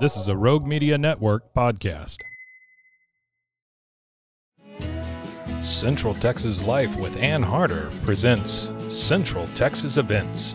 This is a Rogue Media Network podcast. Central Texas Life with Ann Harder presents Central Texas Events.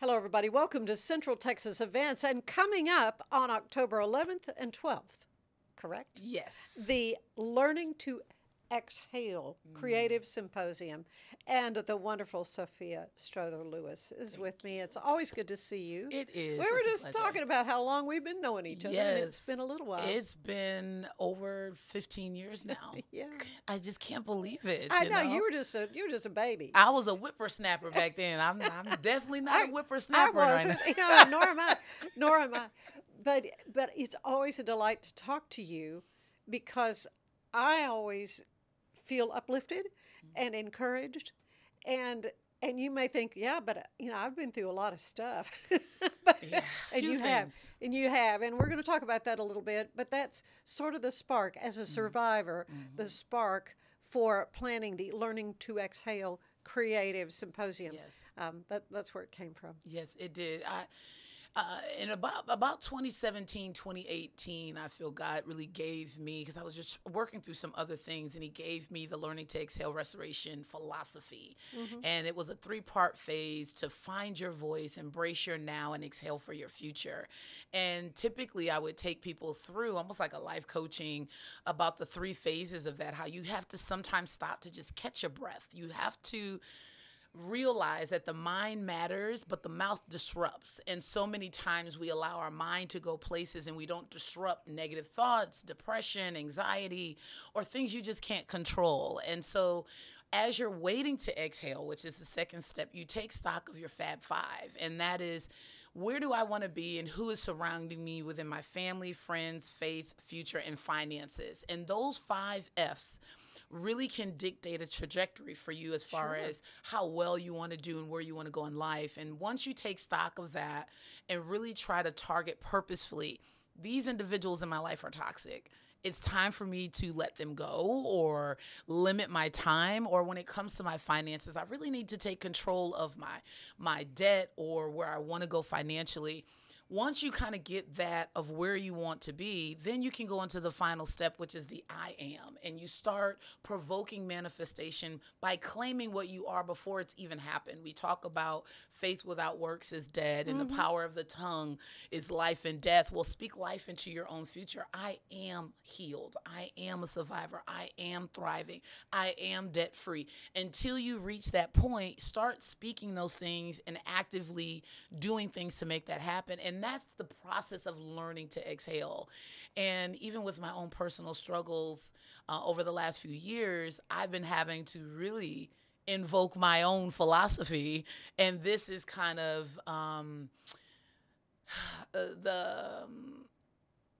Hello, everybody. Welcome to Central Texas Events. And coming up on October 11th and 12th, correct? Yes. The Learning to Exhale Mm. Creative Symposium. And the wonderful Sophia Strother Lewis is with me. It's always good to see you. It is. We were It's a just talking about how long we've been knowing each other. and it's been a little while. It's been over 15 years now. yeah. I just can't believe it. I you know, know you were just a you were just a baby. I was a whippersnapper back then. I'm, I'm definitely not a I whippersnapper right wasn't, you know, nor am I, nor am I. But but it's always a delight to talk to you because I always feel uplifted Mm-hmm. and encouraged, and and you may think, yeah, but you know, I've been through a lot of stuff, but, Yeah, and you have, and you have, and we're going to talk about that a little bit. But that's sort of the spark as Mm-hmm. a survivor, the spark for planning the Learning to Exhale Creative Symposium. Yes. Um, that, that's where it came from. Yes, it did. I uh, in about about 2017, 2018, I feel God really gave me because I was just working through some other things, and He gave me the Learning to Exhale Restoration philosophy, and it was a three part phase to find your voice, embrace your now, and exhale for your future. And typically, I would take people through almost like a life coaching about the three phases of that. How you have to sometimes stop to just catch your breath. You have to realize that the mind matters, but the mouth disrupts. And so many times we allow our mind to go places and we don't disrupt negative thoughts, depression, anxiety, or things you just can't control. And so as you're waiting to exhale, which is the second step, you take stock of your Fab Five. And that is where do I want to be and who is surrounding me within my family, friends, faith, future, and finances. And those five F's really can dictate a trajectory for you as far as how well you want to do and where you want to go in life. And once you take stock of that and really try to target purposefully, these individuals in my life are toxic. It's time for me to let them go or limit my time or when it comes to my finances, I really need to take control of my my debt or where I want to go financially once you kind of get that of where you want to be, then you can go into the final step, which is the I am. And you start provoking manifestation by claiming what you are before it's even happened. We talk about faith without works is dead, and the mm-hmm. power of the tongue is life and death. Well, speak life into your own future. I am healed. I am a survivor. I am thriving. I am debt free. Until you reach that point, start speaking those things and actively doing things to make that happen. And that's the process of learning to exhale. And even with my own personal struggles uh, over the last few years, I've been having to really invoke my own philosophy. And this is kind of um, uh, the. Um,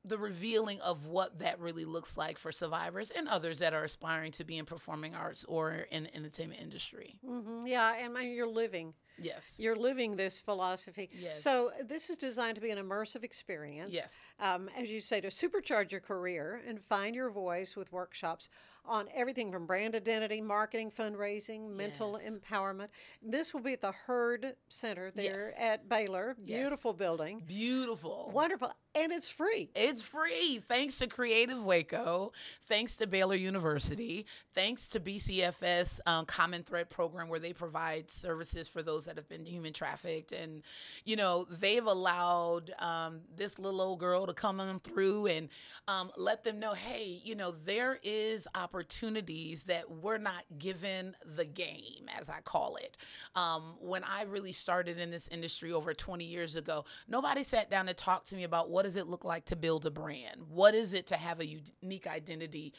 the revealing of what that really looks like for survivors and others that are aspiring to be in performing arts or in entertainment industry. hmm Yeah, and you're living. Yes. You're living this philosophy. Yes. So this is designed to be an immersive experience. Yes. Um, as you say, to supercharge your career and find your voice with workshops on everything from brand identity, marketing, fundraising, mental Yes. empowerment. This will be at the Hurd Center there Yes. at Baylor. Yes. Beautiful building. Beautiful. Wonderful. And it's free. It's free. Thanks to Creative Waco. Thanks to Baylor University. Thanks to BCFS um, Common Thread program, where they provide services for those that have been human trafficked. And, you know, they've allowed um, this little old girl to come on through and um, let them know hey, you know, there is opportunities that we're not given the game, as I call it. Um, when I really started in this industry over 20 years ago, nobody sat down and talked to me about what does it look like to build a brand? What is it to have a unique identity?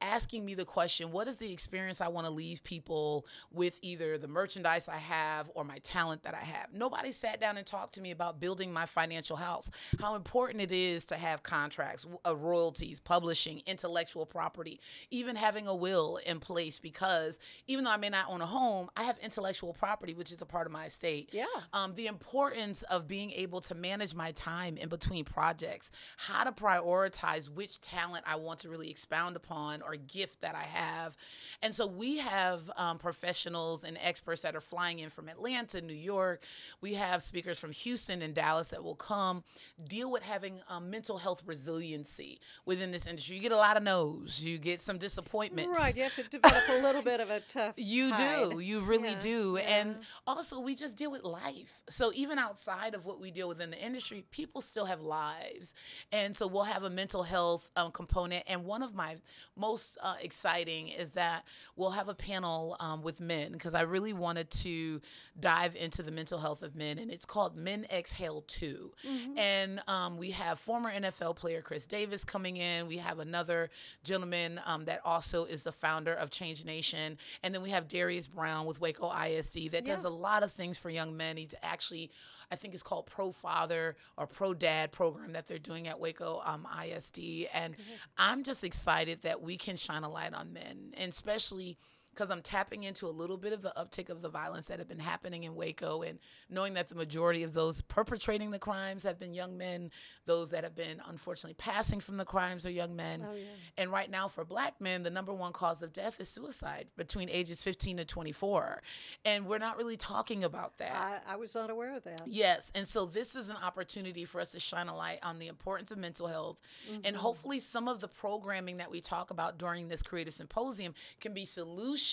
Asking me the question what is the experience I want to leave people with either the merchandise I have or my talent that I have. Nobody sat down and talked to me about building my financial house, how important it is to have contracts, uh, royalties, publishing, intellectual property, even having a will in place because even though I may not own a home, I have intellectual property, which is a part of my estate. Yeah. Um, the importance of being able to manage my time in between projects, how to prioritize which talent I want to really expound upon or gift that I have. And so we have um, professionals and experts that are flying in from Atlanta, New York. We have speakers from Houston and Dallas that will come deal with having um, mental health resiliency within this industry. You get a lot of no's, you get some disappointments. Right, you have to develop a little bit of a tough. You hide. do. You really Yeah, do. yeah. And also, we just deal with life. So, even outside of what we deal with in the industry, people still have lives. And so, we'll have a mental health um, component. And one of my most uh, exciting is that we'll have a panel um, with men because I really wanted to dive into the mental health of men. And it's called Men Exhale 2. Mm-hmm. And um, we have former NFL player Chris Davis coming in. We have another gentleman um, that also is the founder of Change Nation. And then we have Darius Brown with Waco ISD that does a lot of things for young men. He's actually, I think it's called Pro Father or Pro Dad program that they're doing at Waco um, ISD. And I'm just excited that we can shine a light on men, and especially because I'm tapping into a little bit of the uptick of the violence that have been happening in Waco and knowing that the majority of those perpetrating the crimes have been young men, those that have been unfortunately passing from the crimes are young men. Oh, yeah. And right now, for black men, the number one cause of death is suicide between ages 15 to 24. And we're not really talking about that. I, I was not aware of that. Yes. And so this is an opportunity for us to shine a light on the importance of mental health. And mm-hmm. hopefully, some of the programming that we talk about during this creative symposium can be solutions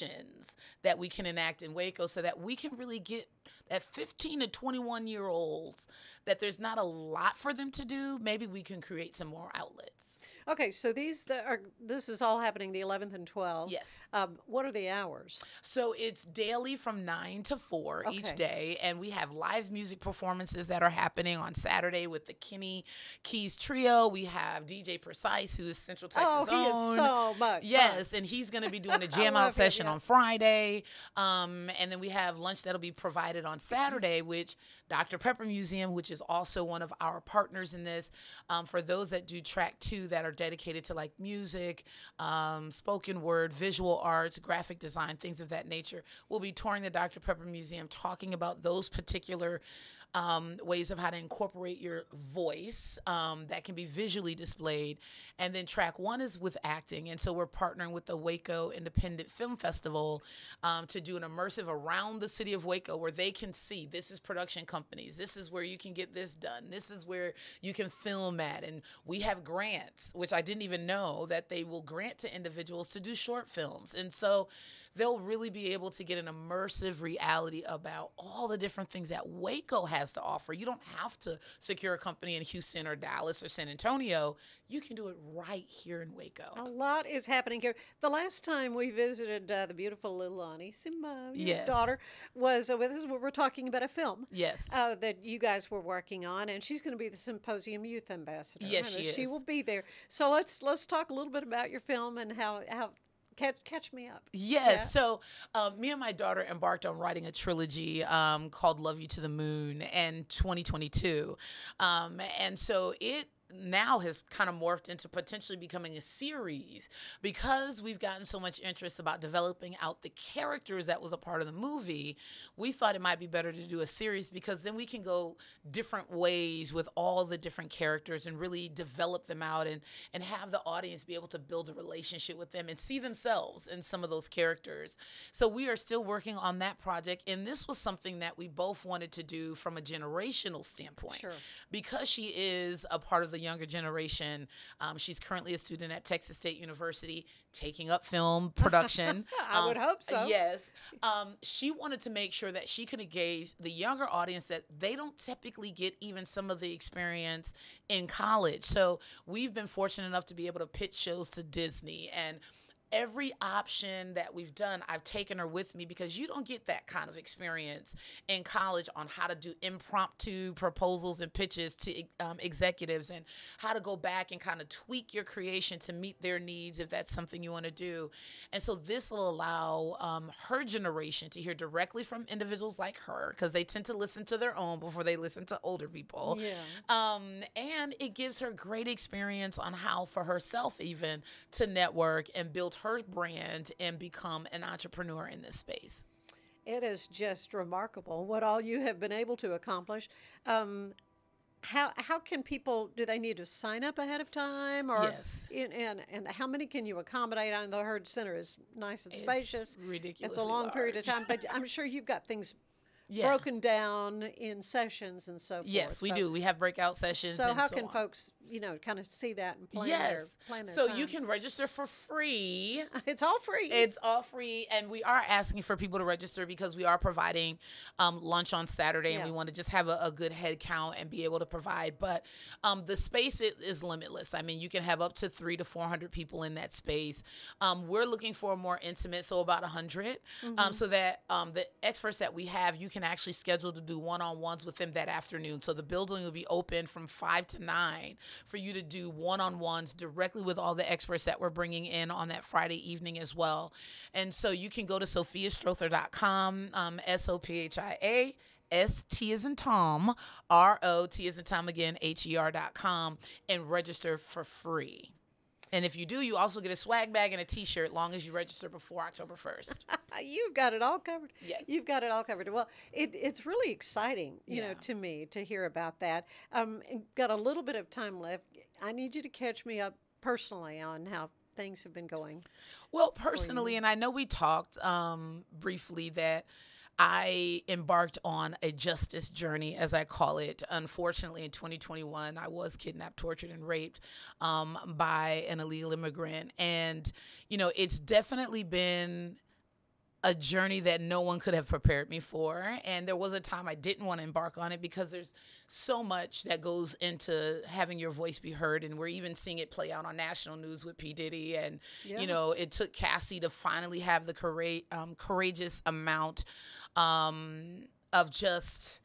that we can enact in Waco so that we can really get that 15 to 21 year olds that there's not a lot for them to do. Maybe we can create some more outlets. Okay, so these the, are this is all happening the 11th and 12th. Yes. Um, what are the hours? So it's daily from 9 to 4 each day. And we have live music performances that are happening on Saturday with the Kenny Keys Trio. We have DJ Precise, who is Central Texas oh, he own. is so much. fun. Yes, and he's going to be doing a jam out session yeah. on Friday. Um, and then we have lunch that'll be provided on Saturday, which Dr. Pepper Museum, which is also one of our partners in this, um, for those that do track two that are dedicated to like music, um, spoken word, visual arts, graphic design, things of that nature, we'll be touring the Dr. Pepper Museum talking about those particular um, ways of how to incorporate your voice um, that can be visually displayed. And then track one is with acting. And so we're partnering with the Waco Independent Film Festival um, to do an immersive around the city of Waco where they can see this is production companies, this is where you can get this done, this is where you can film at. And we have grants, which I didn't even know that they will grant to individuals to do short films. And so they'll really be able to get an immersive reality about all the different things that Waco has to offer. You don't have to secure a company in Houston or Dallas or San Antonio. You can do it right here in Waco. A lot is happening here. The last time we visited uh, the beautiful little Annie Simba, your Yes. daughter, was uh, with us. We were talking about a film. Yes. Uh, that you guys were working on, and she's going to be the symposium youth ambassador. Yes, and she She will be there. So let's let's talk a little bit about your film and how how catch catch me up. Yes. Yeah. So, um, me and my daughter embarked on writing a trilogy um, called "Love You to the Moon" in 2022, um, and so it now has kind of morphed into potentially becoming a series because we've gotten so much interest about developing out the characters that was a part of the movie. We thought it might be better to do a series because then we can go different ways with all the different characters and really develop them out and and have the audience be able to build a relationship with them and see themselves in some of those characters. So we are still working on that project and this was something that we both wanted to do from a generational standpoint Sure. because she is a part of the younger generation. Um, she's currently a student at Texas State University, taking up film production. I would Um, hope so. Yes. Um, she wanted to make sure that she could engage the younger audience that they don't typically get even some of the experience in college. So we've been fortunate enough to be able to pitch shows to Disney and every option that we've done, I've taken her with me because you don't get that kind of experience in college on how to do impromptu proposals and pitches to um, executives and how to go back and kind of tweak your creation to meet their needs if that's something you want to do. And so this will allow um, her generation to hear directly from individuals like her because they tend to listen to their own before they listen to older people. Yeah. Um, and it gives her great experience on how, for herself, even to network and build her brand and become an entrepreneur in this space. It is just remarkable what all you have been able to accomplish. Um, how how can people do they need to sign up ahead of time or Yes. in, and and how many can you accommodate? I know the Hurd Center is nice and spacious. It's It's a long period of time, but I'm sure you've got things Yeah. broken down in sessions and so forth. Yes, we So- do. We have breakout sessions. So how so can on. folks, you know, kind of see that and plan Yes. their plan their so time? you can register for free. It's all free. It's all free, and we are asking for people to register because we are providing um, lunch on Saturday, and we want to just have a, a good head count and be able to provide. But um, the space i- is limitless. I mean, you can have up to three to four hundred people in that space. Um, we're looking for a more intimate, so about 100 Mm-hmm. um, so that um, the experts that we have, you can actually schedule to do one-on-ones with them that afternoon. So the building will be open from five to nine for you to do one-on-ones directly with all the experts that we're bringing in on that Friday evening as well. And so you can go to sophiastrother.com, um, S O P H I A. S T is in Tom, R O T is in Tom again, H E R dot com, and register for free. And if you do, you also get a swag bag and a t shirt long as you register before October 1st. You've got it all covered. Yes. You've got it all covered. Well, it, it's really exciting, you know, to me to hear about that. Um, got a little bit of time left. I need you to catch me up personally on how things have been going. Well, personally, and I know we talked um, briefly that I embarked on a justice journey, as I call it. Unfortunately, in 2021, I was kidnapped, tortured, and raped um, by an illegal immigrant. And, you know, it's definitely been a journey that no one could have prepared me for. And there was a time I didn't want to embark on it because there's so much that goes into having your voice be heard. And we're even seeing it play out on national news with P. Diddy. And, Yeah. you know, it took Cassie to finally have the courage, um, courageous amount um, of just.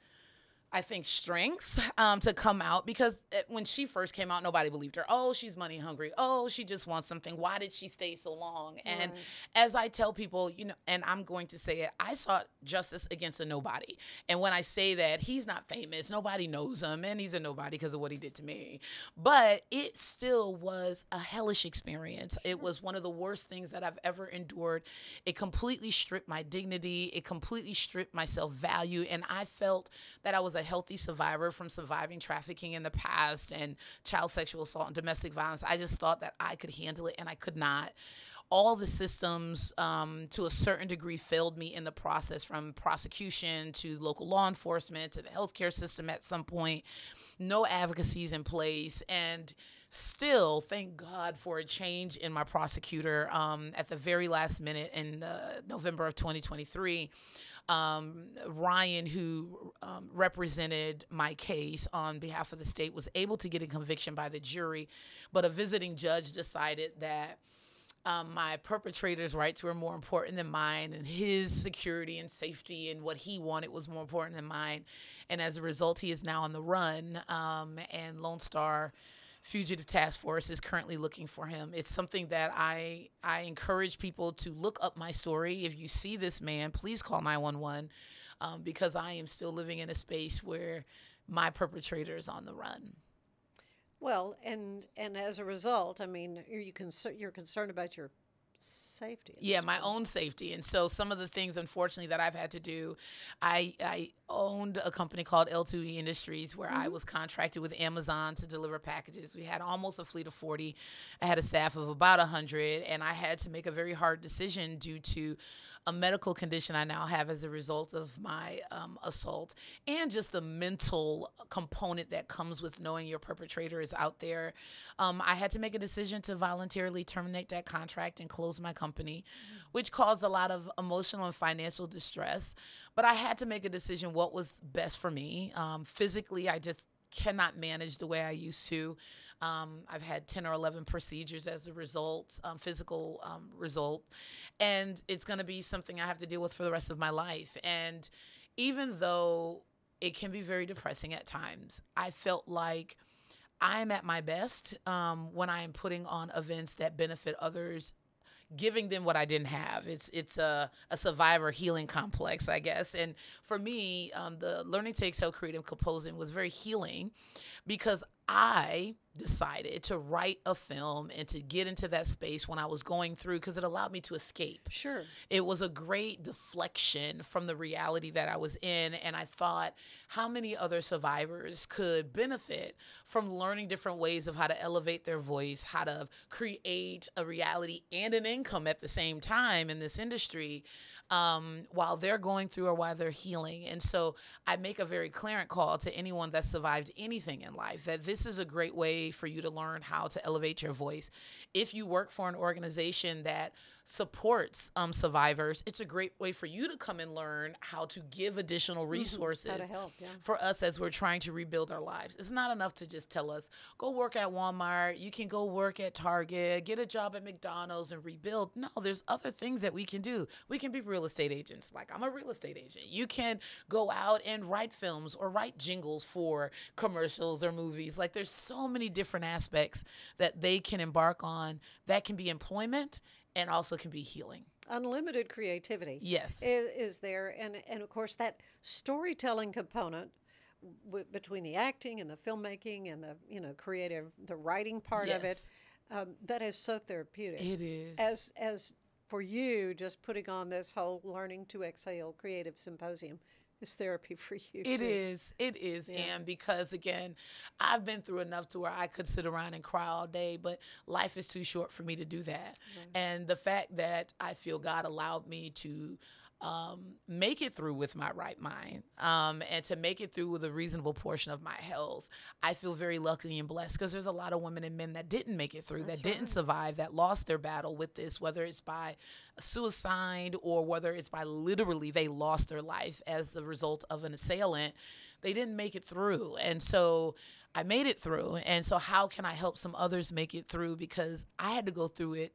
I think strength um, to come out because uh, when she first came out, nobody believed her. Oh, she's money hungry. Oh, she just wants something. Why did she stay so long? And Right. as I tell people, you know, and I'm going to say it, I sought justice against a nobody. And when I say that, he's not famous, nobody knows him, and he's a nobody because of what he did to me. But it still was a hellish experience. It was one of the worst things that I've ever endured. It completely stripped my dignity, it completely stripped my self value. And I felt that I was a healthy survivor from surviving trafficking in the past and child sexual assault and domestic violence. I just thought that I could handle it, and I could not all the systems um, to a certain degree failed me in the process from prosecution to local law enforcement to the healthcare system at some point no advocacies in place and still thank god for a change in my prosecutor um, at the very last minute in uh, november of 2023 um, Ryan, who um, represented my case on behalf of the state, was able to get a conviction by the jury, but a visiting judge decided that um, my perpetrator's rights were more important than mine, and his security and safety and what he wanted was more important than mine. And as a result, he is now on the run, um, and Lone Star Fugitive Task Force is currently looking for him. It's something that I I encourage people to look up my story. If you see this man, please call 911 um, because I am still living in a space where my perpetrator is on the run. Well, and and as a result, I mean, you concer- you're concerned about your safety? Yeah, my own safety. And so some of the things, unfortunately, that I've had to do, I I owned a company called L2E Industries where I was contracted with Amazon to deliver packages. We had almost a fleet of 40. I had a staff of about 100, and I had to make a very hard decision due to a medical condition I now have as a result of my um, assault and just the mental component that comes with knowing your perpetrator is out there. Um, I had to make a decision to voluntarily terminate that contract and close my company, which caused a lot of emotional and financial distress. But I had to make a decision what was best for me. Um, physically, I just cannot manage the way I used to. Um, I've had 10 or 11 procedures as a result, um, physical um, result. And it's going to be something I have to deal with for the rest of my life. And even though it can be very depressing at times, I felt like I'm at my best um, when I am putting on events that benefit others giving them what I didn't have. It's it's a, a survivor healing complex, I guess. And for me, um, the Learning to Exhale Creative Symposium was very healing because I decided to write a film and to get into that space when I was going through because it allowed me to escape. Sure. It was a great deflection from the reality that I was in. And I thought how many other survivors could benefit from learning different ways of how to elevate their voice, how to create a reality and an income at the same time in this industry um, while they're going through or while they're healing. And so I make a very clarent call to anyone that survived anything in life that this is a great way for you to learn how to elevate your voice. If you work for an organization that supports um, survivors, it's a great way for you to come and learn how to give additional resources Mm-hmm. Help, yeah. for us as we're trying to rebuild our lives. It's not enough to just tell us, go work at Walmart, you can go work at Target, get a job at McDonald's and rebuild. No, there's other things that we can do. We can be real estate agents. Like I'm a real estate agent. You can go out and write films or write jingles for commercials or movies. Like there's so many different aspects that they can embark on that can be employment and also can be healing. Unlimited creativity. Yes. Is, is there, and and of course that storytelling component w- between the acting and the filmmaking and the you know creative, the writing part of it, Yes. um, that is so therapeutic. It is. As as for you, just putting on this whole learning to exhale creative symposium is therapy for you. It too. is. It is. And because again, I've been through enough to where I could sit around and cry all day, but life is too short for me to do that. And the fact that I feel God allowed me to um, make it through with my right mind um, and to make it through with a reasonable portion of my health, I feel very lucky and blessed because there's a lot of women and men that didn't make it through, that didn't survive, that lost their battle with this, whether it's by suicide or whether it's by literally they lost their life as the result of an assailant. They didn't make it through. And so I made it through. And so, how can I help some others make it through? Because I had to go through it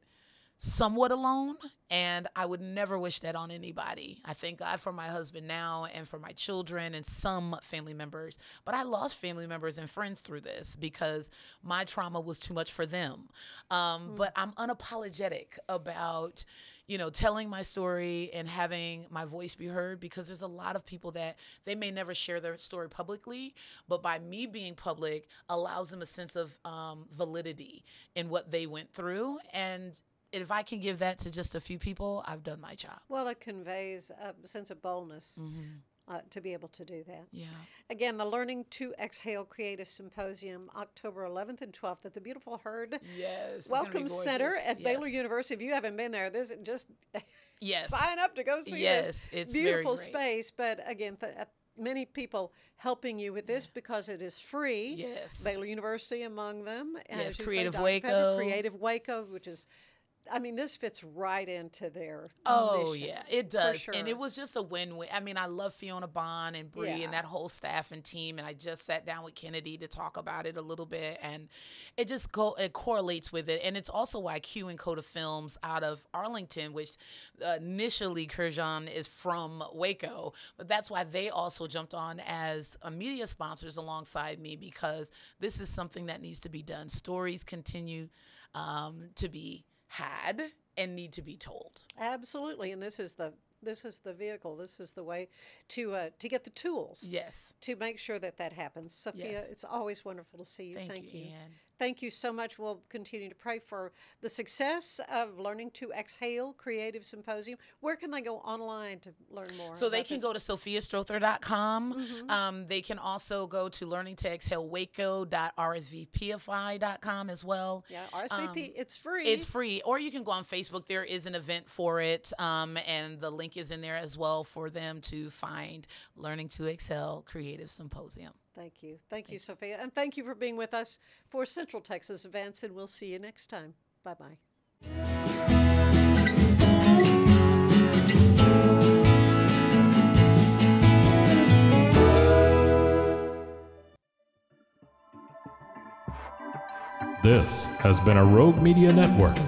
somewhat alone and I would never wish that on anybody. I thank God for my husband now and for my children and some family members, but I lost family members and friends through this because my trauma was too much for them. Um, But I'm unapologetic about, you know, telling my story and having my voice be heard because there's a lot of people that they may never share their story publicly, but by me being public allows them a sense of um, validity in what they went through and if I can give that to just a few people, I've done my job. Well, it conveys a sense of boldness uh, to be able to do that. Yeah. Again, the Learning to Exhale Creative Symposium, October 11th and 12th at the beautiful Hurd Yes. it's gonna be Welcome Center at Yes. Baylor University. If you haven't been there, this just Yes. sign up to go see Yes, this it's beautiful space. But again, th- uh, many people helping you with this because it is free. Yes. Baylor University among them. and Yes, say, Creative. Pepper, Waco. Creative Waco, which is, I mean, this fits right into their Oh mission, yeah, it does, sure. and it was just a win-win. I mean, I love Fiona Bond and Bree Yeah. and that whole staff and team, and I just sat down with Kennedy to talk about it a little bit, and it just go it correlates with it, and it's also why Q and Coda Films out of Arlington, which uh, initially Kurjan is from Waco, but that's why they also jumped on as uh, media sponsors alongside me because this is something that needs to be done. Stories continue um, to be had and need to be told. Absolutely, and this is the this is the vehicle. This is the way to uh, to get the tools Yes. to make sure that that happens. Sophia, Yes. it's always wonderful to see you. Thank, you, Ann. Thank you so much. We'll continue to pray for the success of Learning to Exhale Creative Symposium. Where can they go online to learn more? So they can this? go to sophiastrother.com. Um, they can also go to learning to exhale waco.rsvpify.com as well. Yeah, RSVP. it's free. Um, It's free, or you can go on Facebook. There is an event for it, um, and the link is in there as well for them to find Learning to Exhale Creative Symposium. Thank you. Thank you, Sophia. And thank you for being with us for Central Texas events. And we'll see you next time. Bye bye. This has been a Rogue Media Network